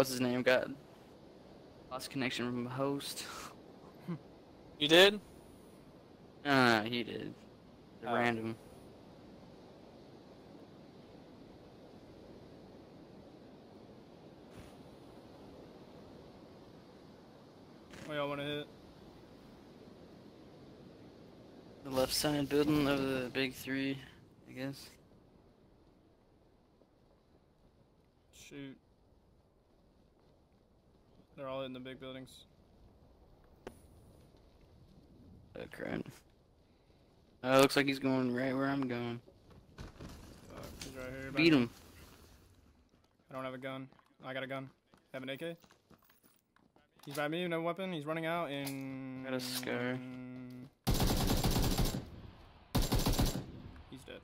what's his name got lost connection from a host. You did? Uh, he did. Oh. Random. What y'all want to hit? The left side building of the big three, I guess. Shoot. They're all in the big buildings. Oh crap. Uh, looks like he's going right where I'm going. Fuck, he's right here. Beat him. I don't have a gun. I got a gun. Have an AK? He's by me, no weapon. He's running out in. Got a scar. He's dead.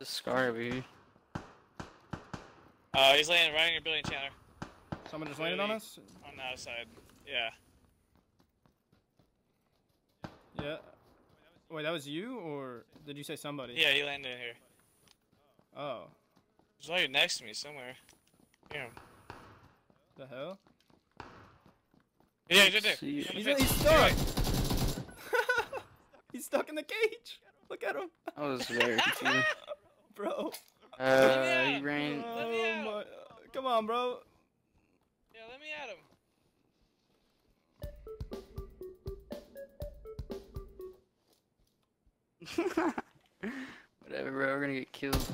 The scar over here. Uh, he's laying right in your building, Chandler. Someone just landed on us? On the outside. Yeah. Yeah. Wait, that was you, or did you say somebody? Yeah, he landed in here. Oh, He's right next to me somewhere. Yeah. the hell? Yeah, he's right there. See, He's, Right. he's stuck! he's stuck in the cage! Look at him! I was very confused. Bro. Uh, he ran. Oh my. Come on, bro. Yeah, let me at him. Whatever, bro. We're gonna get killed.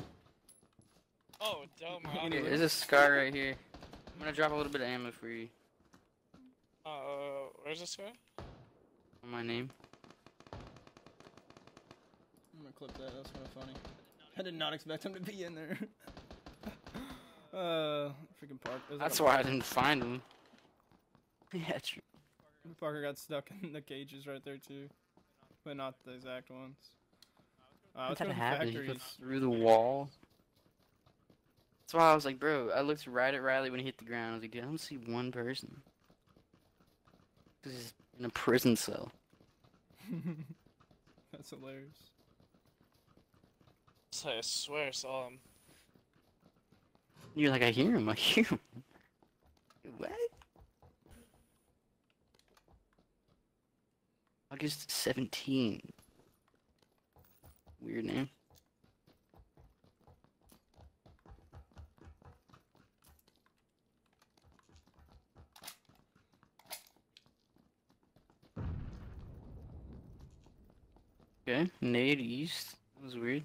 Oh, dumb. You Rob. need- There's a scar right here. I'm gonna drop a little bit of ammo for you Uh, where's this guy? on my name. I'm gonna clip that. That's kind of funny. I did not expect him to be in there. uh, freaking Park. like That's a- why I didn't find him. Yeah, true. Parker got stuck in the cages right there too, but not the exact ones. Uh, What kind of happened? He factories. through the wall. That's why I was like, bro. I looked right at Riley when he hit the ground. I was like, dude, I don't see one person. Cause he's in a prison cell. That's hilarious. I swear I saw him. You're like, I hear him. I hear him. What? August 17. Weird name. Okay, Nade East. That was weird.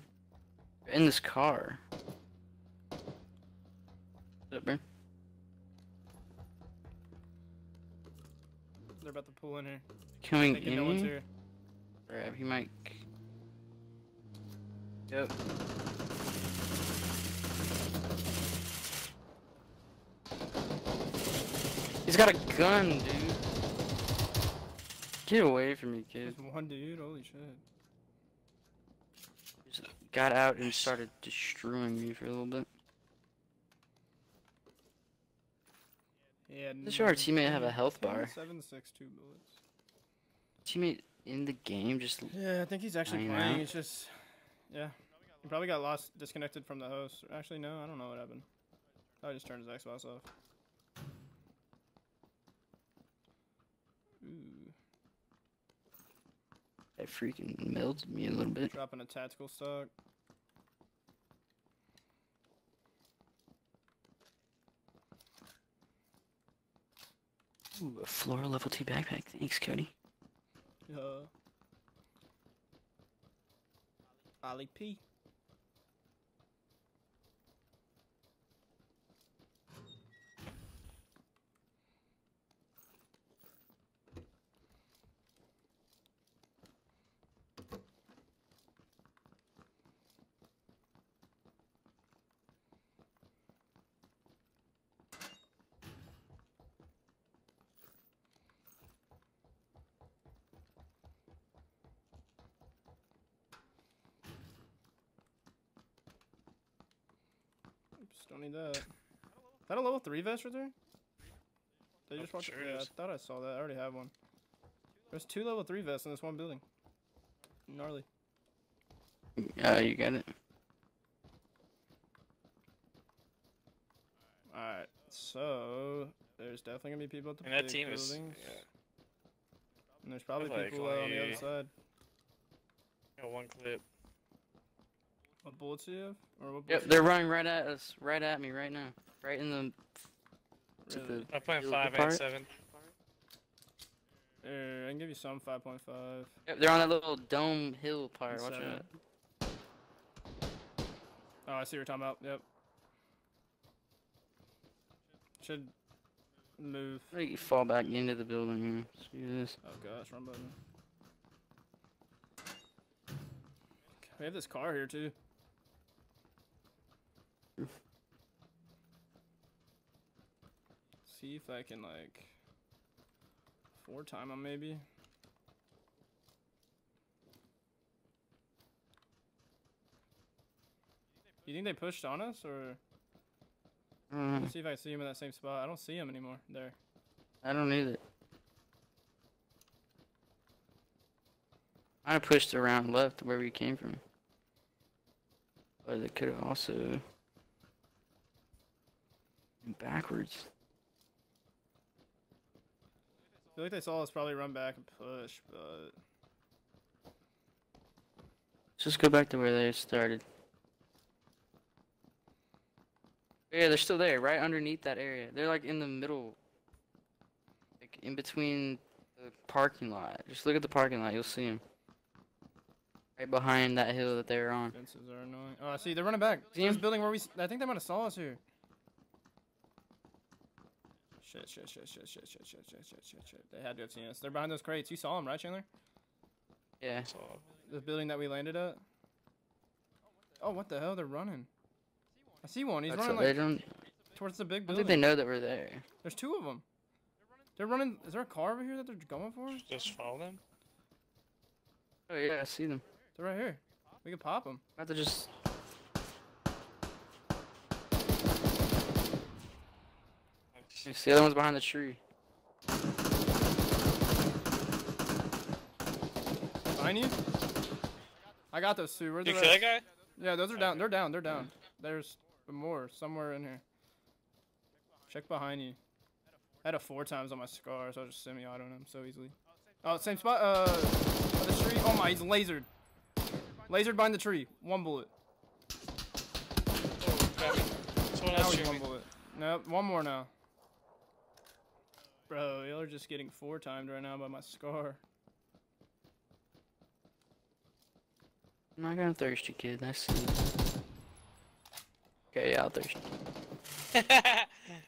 In this car. Bro? They're about to pull in here. Coming Thinking no one's in. here. Grab, he might. Yep. He's got a gun, dude. Get away from me, kid. Just one dude. Holy shit. Just got out and started destroying me for a little bit. Yeah. Does your teammate have a health bar? Seven six two bullets. Teammate in the game just. Yeah, I think he's actually playing. out? It's just, yeah. He probably got lost, disconnected from the host. Actually, no, I don't know what happened. Oh, I just turned his Xbox off. Ooh, That freaking melted me a little bit. dropping a tactical stock. Ooh, a floral level 2 backpack. Thanks, Cody. Uh, Ali P. Oops, don't need that. Is that a level 3 vest right there? They Oh, just walked sure Yeah, I thought I saw that. I already have one. There's two level 3 vests in this one building. Gnarly. Yeah, you got it. Alright, so there's definitely gonna be people at the And that big team is. Yeah, And there's probably like people out on the other only- side. got one clip. What bullets do you have? Or what Yep, they're running right at us, right at me right now, right in the. Really? the I'm playing The- the five part? eight seven. Here, I can give you some 5.5. Yep, they're on that little dome hill part. Watch Seven. out. Oh, I see what you're talking about. Yep. Should move. How do you fall back into the building? Let's this. Oh gosh, wrong button. We have this car here too. See if I can like four time them maybe. You think they pushed on us or Uh, let's see if I see him in that same spot. I don't see him anymore. There. I don't need it. I pushed around left where we came from. But they could have also backwards. I feel like they saw us probably run back and push, but Let's just go back to where they started. Yeah, they're still there, right underneath that area. They're like in the middle, like in between the parking lot. Just look at the parking lot, you'll see them. Right behind that hill that they were on. fences are annoying. Oh, I see. They're running back. See See this him? building where we. I think they might have saw us here. Shit, shit, shit, shit, shit, shit, shit, shit, shit, shit, shit. They had to have seen us. They're behind those crates. You saw them, right, Chandler? Yeah. The building that we landed at. Oh, what the hell? They're running. I see one. He's That's running what- they like don't. towards the big building. I don't think they know that we're there. There's two of them. They're running. Is there a car over here that they're going for? just follow them. Oh yeah, I see them. They're right here. We can pop them. I have to just. You see the other one's behind the tree. Behind you. I got those two. Where's Did the you kill that guy? Yeah, those are down. They're down. They're down. There's more somewhere in here. Check behind you. I had a four times on my scar, so I just semi-auto him so easily. Oh, same spot. Uh, the tree. Oh my, he's lasered. Lasered behind the tree. One bullet. Oh, got Now else he's one bullet. Nope, one more now. Bro, y'all are just getting four timed right now by my scar. I'm not gonna thirst you, kid. I see. Okay, yeah, I'll thirst you.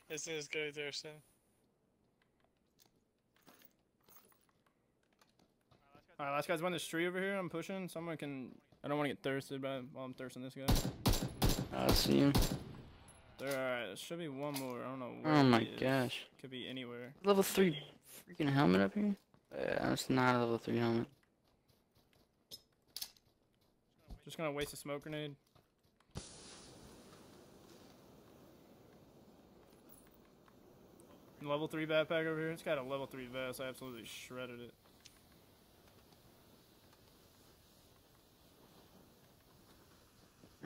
this is good there, son. Alright, last guy's behind this tree over here. I'm pushing. Someone can. I don't want to get thirsted, but while I'm thirsting this guy. I see him. There, alright. There should be one more. I don't know. Where Oh my gosh. Could be anywhere. Level 3 freaking helmet up here? Yeah, it's not a level 3 helmet. Just gonna waste a smoke grenade. Level 3 backpack over here. It's got a level 3 vest. I absolutely shredded it.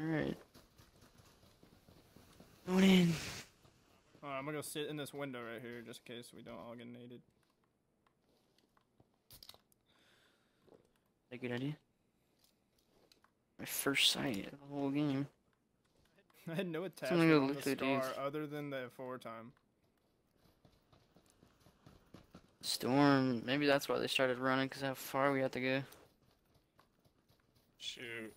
Alright. Going in. Alright, I'm gonna go sit in this window right here just in case we don't all get naded. A good idea. My first sight of the whole game. I had no gonna attachment go the through scar these. other than the four time. Storm. Maybe that's why they started running, because how far we have to go. Shoot.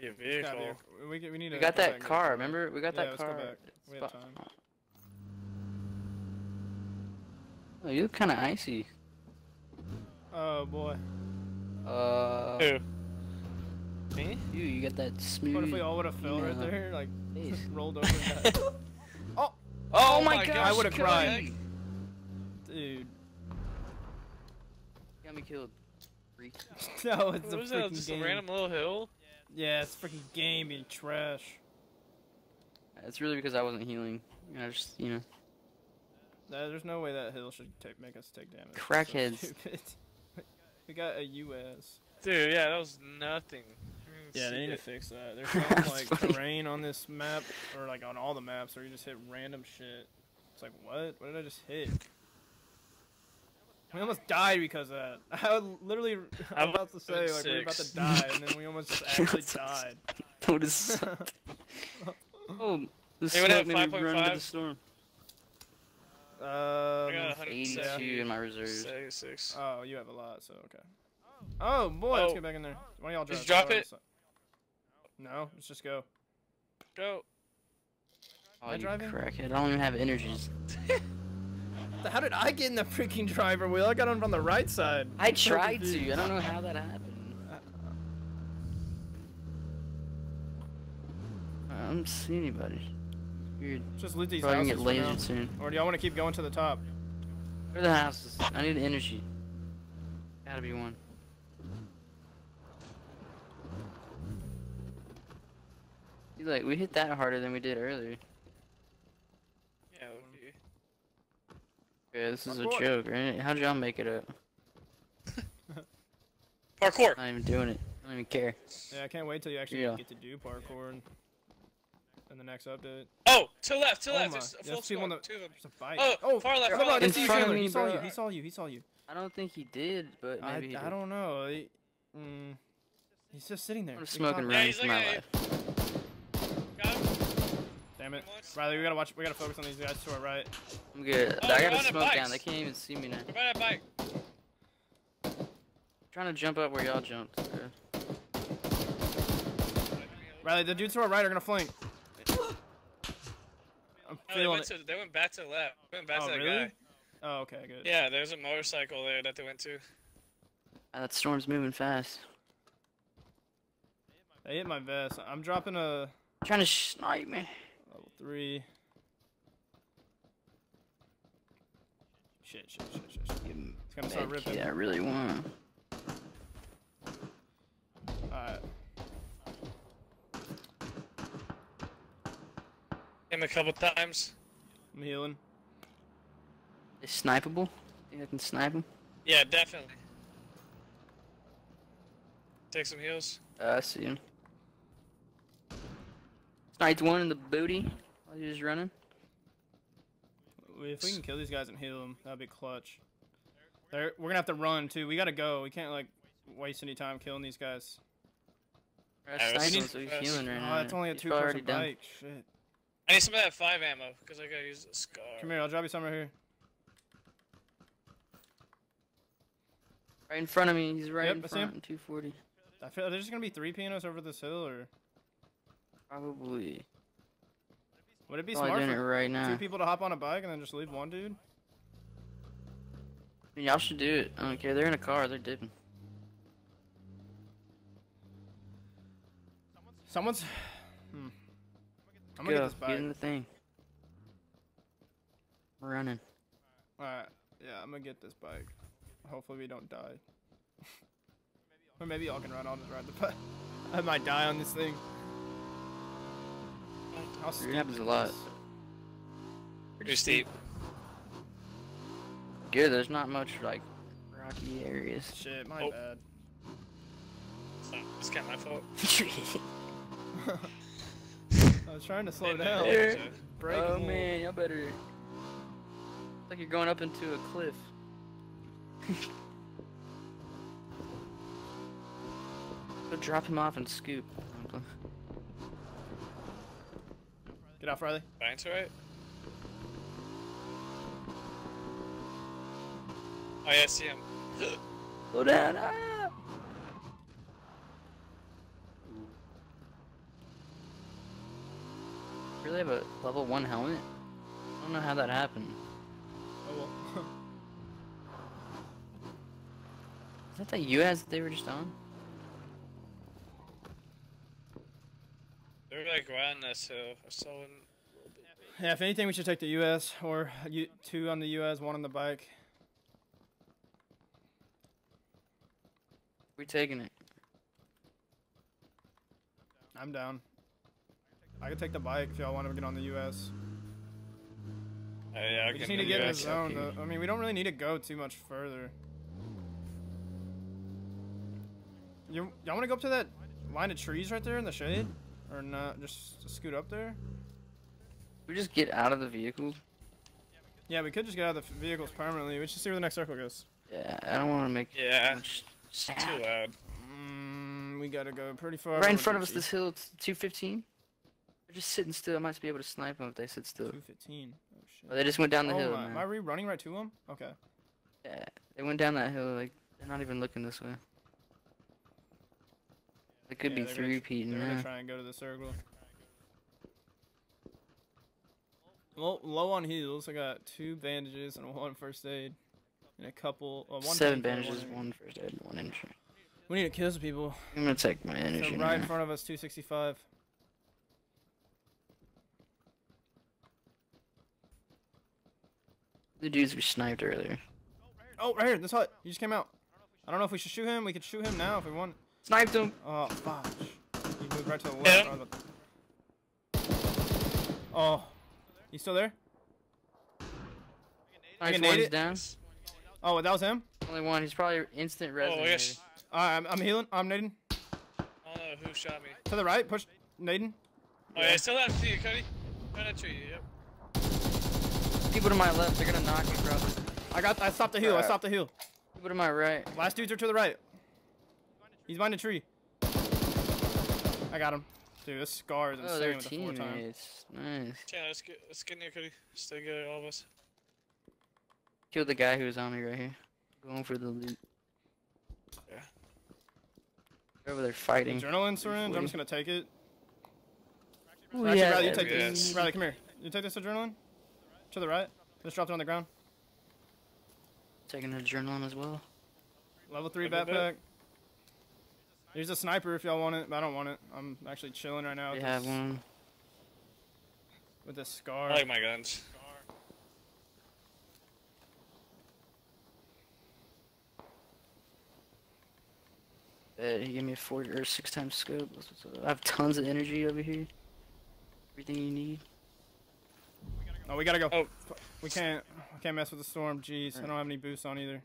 Be a It's gotta be vehicle. a- we, we need We got that and car, remember? We got Yeah, that let's go car. back. We have time. Oh, you look kind of icy. Oh boy. Uh, Who? Me? you, you got that smooth. What if we all would have fell right there? Like, rolled over and? Oh, Oh my my gosh! I would've cried. Dude. Got me killed. Freak. no, it's a What was that? freaking Just game. a random little hill? Yeah, it's freaking game being trash. It's really because I wasn't healing. I just, you know. Nah, there's no way that hill should take, make us take damage. It's so Crackheads. stupid. we got a UAZ. Dude, yeah, that was nothing. Yeah, they see need to fix that. There's some like funny. terrain on this map, or like on all the maps, where you just hit random shit. It's like, what? What did I just hit? We almost died because of that. I was literally I was about to say like we were about to die, and then we almost actually died. What is? oh, the Hey, what smoke up, made me run into the storm. Um, I got 82 170. in my reserves. Seventy-six. oh, you have a lot, so okay. Oh boy, let's Oh. get back in there. Why don't y'all drive? Just drop it. ride No, let's just go. Go. Oh, Am I you driving? crackhead! I don't even have energies. How did I get in the freaking driver wheel? I got on from the right side. I tried to. I don't know how that happened. I don't see anybody. Weird. Just loot these Probably houses gonna get for lasered soon. Or do y'all want to keep going to the top? Where are the houses? I need energy. Gotta be one. See, like we hit that harder than we did earlier. Yeah. okay. Yeah, this is a joke, right? How'd y'all make it up? Parkour. I'm Not even doing it. I don't even care. Yeah, I can't wait till you actually Yeah. get to do parkour in, in the next update. Oh, to left, to Oh left. my- There's a there's full people in the- Two of them. There's a bike. Oh, far left, no, far left. In see you of me, He saw bro. you. He saw you. He saw you. I don't think he did, but I, maybe he I don't know. He, mm, he's just sitting there. I'm smoking talk- Yeah, range he's for my life. Got. Damn it, Riley. We gotta watch. We gotta focus on these guys to our right. I'm good. Oh, I got on the their smoke down. They can't even see me now. Ride that bike. trying to jump up where y'all jumped. bro. Riley, the dudes to our right are gonna flank. I'm No, they went to they went back to the left. They went back Oh, to that really? guy. Oh, okay, good. Yeah, there's a motorcycle there that they went to. Ah, that storm's moving fast. They hit my vest. I'm dropping a trying to snipe me. Level three. Shit, shit, shit, shit. shit. Give 'em It's gonna start ripping. kit, I really want. Alright. Him a couple times. I'm healing. Is snipeable? Think I can snipe him? Yeah, definitely. Take some heals. Uh, I see him. Sniped one in the booty while he was running. If we can kill these guys and heal them, that'd be clutch. They're, we're gonna have to run too. We gotta go. We can't like waste any time killing these guys. I Yeah, sniped we him, need- so healing right Oh, now. it's only a He's two already person done. bike. Shit. I need some of that five ammo because I gotta use the scar. Come here. I'll drop you some right here. Right in front of me. He's right Yep, in I see him. front. 240. I feel there's just gonna be three pianos over this hill, or Probably. Would it be Probably smart doing it for right two people to hop on a bike and then just leave one dude? Y'all should do it. I don't care. They're in a car. They're dipping. Someone's. Hmm. I'm gonna Go. get this Get bike. in the thing. We're running. Alright. Yeah, I'm gonna get this bike. Hopefully we don't die. or maybe y'all can run. I'll just ride the bike. I might die on this thing. How It happens a lot. this? Pretty steep. Good. There's not much like rocky areas. Shit, my Oh. bad. So, it's kind of my fault. I was trying to slow down. know There. it oh man, y'all better. It's like you're going up into a cliff. Go drop him off and scoop. Get off, Riley. a- Fine, right? Oh yeah, I see him. Slow down. Ah! Really have a level one helmet? I don't know how that happened. Oh well. Is that the UAZ that they were just on? They're like right on this hill. I saw one. yeah, if anything, we should take the UAZ or you two on the UAZ, one on the bike. We're taking it. I'm down. I can take the bike if y'all want to get on the UAZ. Oh, yeah, I We just need to do get in the zone. Though. I mean, we don't really need to go too much further. You, y'all want to go up to that? line of trees right there in the shade, or not? Just scoot up there. We just get out of the vehicle. Yeah, we could just get out of the vehicles permanently. We should see where the next circle goes. Yeah, I don't want to make Yeah. much Too sound. loud. Mm, we gotta go pretty far. Right in front of us, this hill, it's 215. They're just sitting still. I might be able to snipe them if they sit still. 215. Oh shit. Oh, they just went down the oh hill, my, man. am I re running right to them? Okay. Yeah, they went down that hill. Like they're not even looking this way. They could Yeah, be three peating They're gonna try and go to the circle. Low, low on heals. I got two bandages and one first aid, and a couple. Uh, one Seven bandages, one. one first aid, one injury. We need to kill some people. I'm gonna take my So energy right in front of us, 265. The dudes we sniped earlier. Oh, right here, this hut. He just came out. I don't know if we should shoot him. We could shoot him now if we want. Sniped him. Oh, fuck. He moved right to the left. I was about- Oh, you still there? Nice nade one's it? down. Oh, that was him. Only one. He's probably instant Oh, resin. I guess. Uh, I'm, I'm healing. I'm nading. I don't know who shot me. To the right. Push. Nading. Oh, yeah, I still have to you, Cody. Right at tree, yep. People to my left. They're gonna knock me, bro. I got. I stopped the heal. I Crap. stopped the heal. People to my right. Last dudes are to the right. He's behind a tree. I got him. Dude, this scar is Oh, insane they're with the four time. teammates. Nice. Yeah, let's get, let's get near Cody. Stay good, all of us. Killed the guy who was on me right here. Going for the loot. Yeah. They're over there fighting. Adrenaline syringe. I'm just gonna take it. Ooh, Actually, yeah, Riley, you take we this. is. Riley, come here. You take this adrenaline. To the right. Just dropped it on the ground. Taking adrenaline as well. Level three Level backpack. back. There's a sniper if y'all want it, but I don't want it. I'm actually chilling right now We with, have this, one. with this scar. I like my guns. Uh, he gave me a four or six times scope. That's what's up. I have tons of energy over here. Everything you need. Oh, we gotta go. Oh. We can't. We can't mess with the storm. Jeez, I don't have any boosts on either.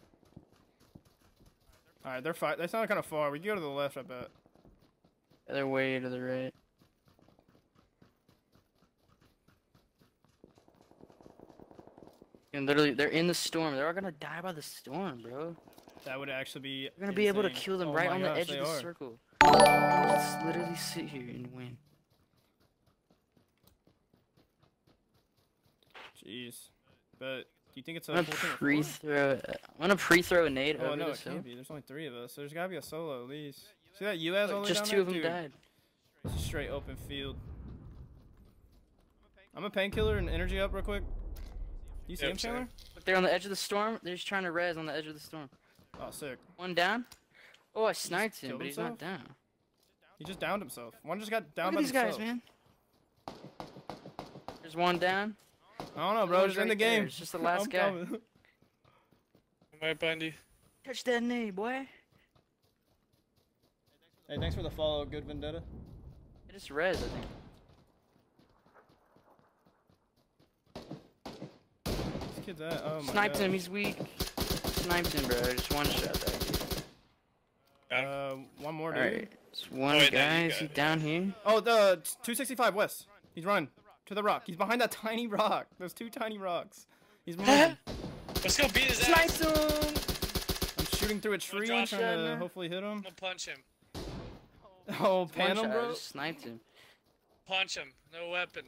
All right, they're fight. They sound kind of far. We can go to the left, I bet. They're way to the right. And literally, they're in the storm. They're all gonna die by the storm, bro. That would actually be. We're gonna be able to kill them Oh right on gosh, the edge of the are. circle. Just literally sit here and win. Jeez, but do you think it's a I'm gonna full team of four? pre-throw. I'm gonna pre-throw a nade Oh over no, it can't be. There's only three of us. So there's gotta be a solo at least. See that you has all Look, the just two there? of them Dude, died. It's a straight open field. I'm a painkiller and energy up real quick. You see Yep, him, sir. Chandler? Look, they're on the edge of the storm. They're just trying to res on the edge of the storm. Oh, sick. One down. Oh, I sniped him, but he's himself? not down. He just downed himself. One just got down Look by at these guys, man. There's one down. I don't know, bro. one's Just in the right there. game. It's just the last I'm guy. coming. I'm right behind you. Touch that knee, boy. Hey, thanks for the follow, Good Vendetta. It is just res, I think. This kid's at. Oh my Sniped God. him. He's weak. Sniped him, bro. Just one shot that. dude. Uh, one more, dude. Alright. It's one wait, no, guy. Is he it. down here? Oh, the 265 west. He's running to the rock. He's behind that tiny rock. There's two tiny rocks. He's moving. Let's go beat his ass. Sniped him! I'm shooting through a tree drop and trying to man. hopefully hit him. I'm gonna punch him. Oh, pan him, shot. I bro. just sniped him. Punch him. No weapon.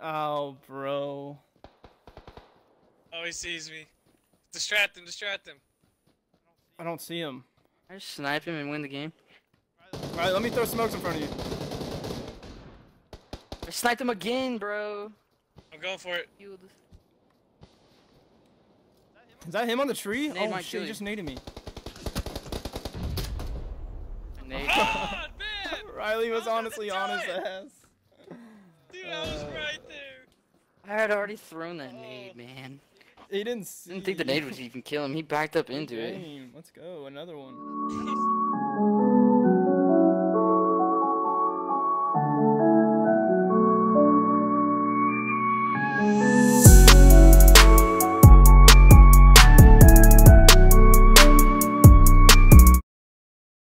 Oh, bro. Oh, he sees me. Distract him, distract him. I don't see him. I just snipe him and win the game. All right, let me throw smokes in front of you. I sniped him again, bro. I'm going for it. Healed. Is that him on the tree? Nade oh might shit, he just naded me. Nade. Man! Riley was I was honestly to on his ass. Dude, I was Uh, right there. I had already thrown that Oh. nade, man. He didn't see. Didn't think the nade would even kill him. He backed up into it. Let's go, another one.